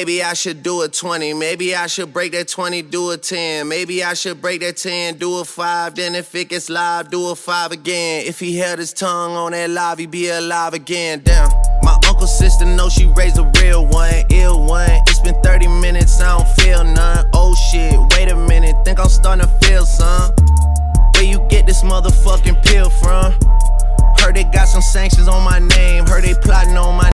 Maybe I should do a 20. Maybe I should break that 20, do a 10. Maybe I should break that 10, do a 5. Then if it gets live, do a 5 again. If he held his tongue on that live, he'd be alive again. Damn. My uncle's sister knows she raised a real one, ill one. It's been 30 minutes, I don't feel none. Oh shit, wait a minute, think I'm starting to feel some. Where you get this motherfucking pill from? Heard they got some sanctions on my name, heard they plot.